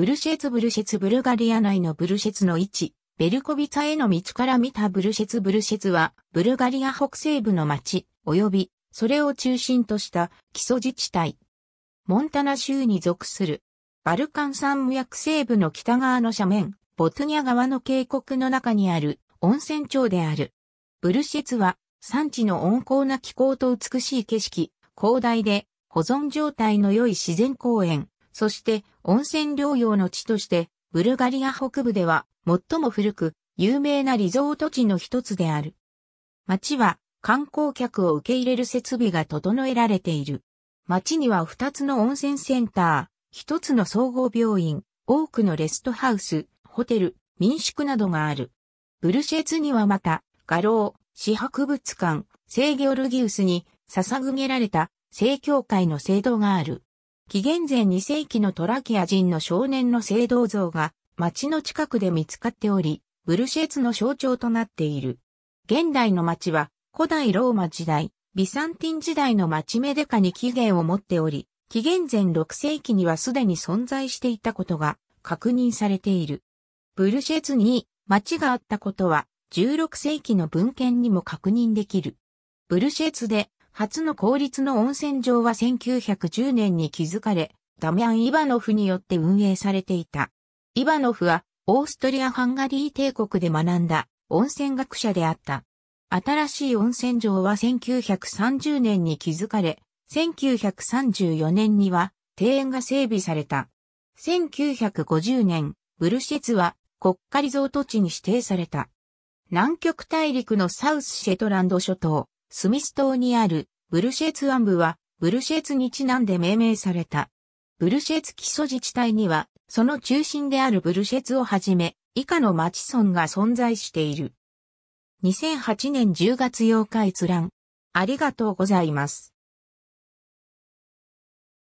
ブルシェツブルシェツブルガリア内のブルシェツの位置、ベルコビツァへの道から見たブルシェツブルシェツは、ブルガリア北西部の町、及び、それを中心とした基礎自治体。モンタナ州に属する、バルカン山脈西部の北側の斜面、ボトニャ川の渓谷の中にある温泉町である。ブルシェツは産地の温厚な気候と美しい景色、広大で保存状態の良い自然公園、そして温泉療養の地として、ブルガリア北部では最も古く有名なリゾート地の一つである。町は観光客を受け入れる設備が整えられている。町には二つの温泉センター、一つの総合病院、多くのレストハウス、ホテル、民宿などがある。ブルシェツにはまた、画廊、市博物館、聖ギョルギウスに捧げられた聖教会の聖堂がある。紀元前2世紀のトラキア人の少年の聖堂像が町の近くで見つかっており、ブルシェツの象徴となっている。現代の町は古代ローマ時代、ビサンティン時代の町メデカに起源を持っており、紀元前6世紀にはすでに存在していたことが確認されている。ブルシェツに町があったことは16世紀の文献にも確認できる。ブルシェツで初の公立の温泉場は1910年に築かれ、ダミャン・イバノフによって運営されていた。イバノフはオーストリア・ハンガリー帝国で学んだ温泉学者であった。新しい温泉場は1930年に築かれ、1934年には庭園が整備された。1950年、ブルシェツは国家リゾート地に指定された。南極大陸のサウスシェトランド諸島、スミス島にあるブルシェツ湾部はブルシェツにちなんで命名された。ブルシェツ基礎自治体には、その中心であるブルシェツをはじめ、以下の町村が存在している。2008年10月8日閲覧。ありがとうございます。